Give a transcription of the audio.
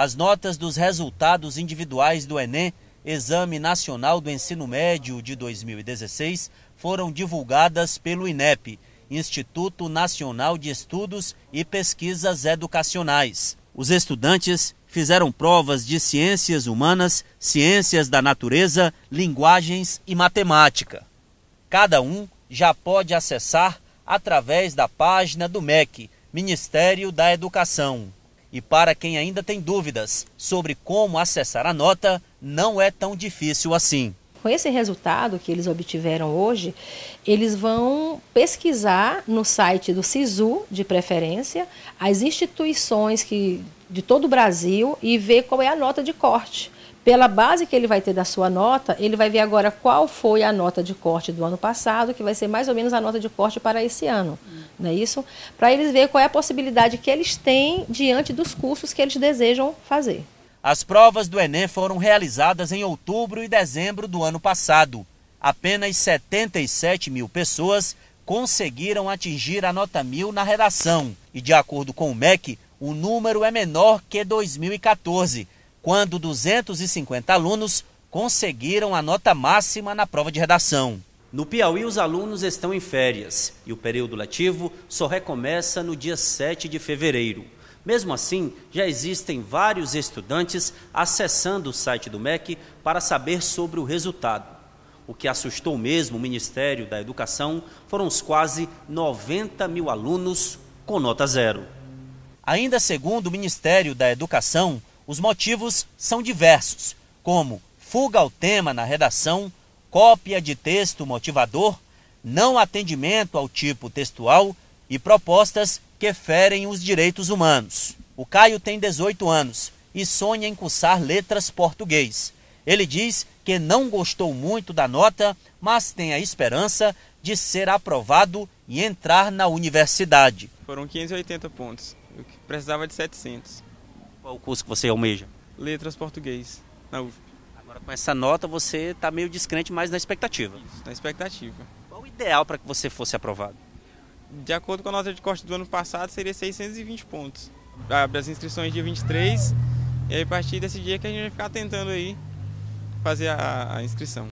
As notas dos resultados individuais do Enem, Exame Nacional do Ensino Médio de 2016, foram divulgadas pelo INEP, Instituto Nacional de Estudos e Pesquisas Educacionais. Os estudantes fizeram provas de ciências humanas, ciências da natureza, linguagens e matemática. Cada um já pode acessar através da página do MEC, Ministério da Educação. E para quem ainda tem dúvidas sobre como acessar a nota, não é tão difícil assim. Com esse resultado que eles obtiveram hoje, eles vão pesquisar no site do SISU, de preferência, as instituições que, de todo o Brasil e ver qual é a nota de corte. Pela base que ele vai ter da sua nota, ele vai ver agora qual foi a nota de corte do ano passado, que vai ser mais ou menos a nota de corte para esse ano. Hum. Não é isso? Para eles ver qual é a possibilidade que eles têm diante dos cursos que eles desejam fazer. As provas do Enem foram realizadas em outubro e dezembro do ano passado. Apenas 77 mil pessoas conseguiram atingir a nota mil na redação. E, de acordo com o MEC, o número é menor que 2014, quando 250 alunos conseguiram a nota máxima na prova de redação. No Piauí, os alunos estão em férias e o período letivo só recomeça no dia 7 de fevereiro. Mesmo assim, já existem vários estudantes acessando o site do MEC para saber sobre o resultado. O que assustou mesmo o Ministério da Educação foram os quase 90 mil alunos com nota zero. Ainda segundo o Ministério da Educação, os motivos são diversos, como fuga ao tema na redação, cópia de texto motivador, não atendimento ao tipo textual e propostas que ferem os direitos humanos. O Caio tem 18 anos e sonha em cursar letras português. Ele diz que não gostou muito da nota, mas tem a esperança de ser aprovado e entrar na universidade. Foram 580 pontos. Eu precisava de 700. Qual o curso que você almeja? Letras Português, na UFP. Agora com essa nota você está meio descrente, mas na expectativa. Isso, na expectativa. Qual o ideal para que você fosse aprovado? De acordo com a nota de corte do ano passado, seria 620 pontos. Abre as inscrições dia 23 e aí a partir desse dia que a gente vai ficar tentando aí fazer a, a inscrição.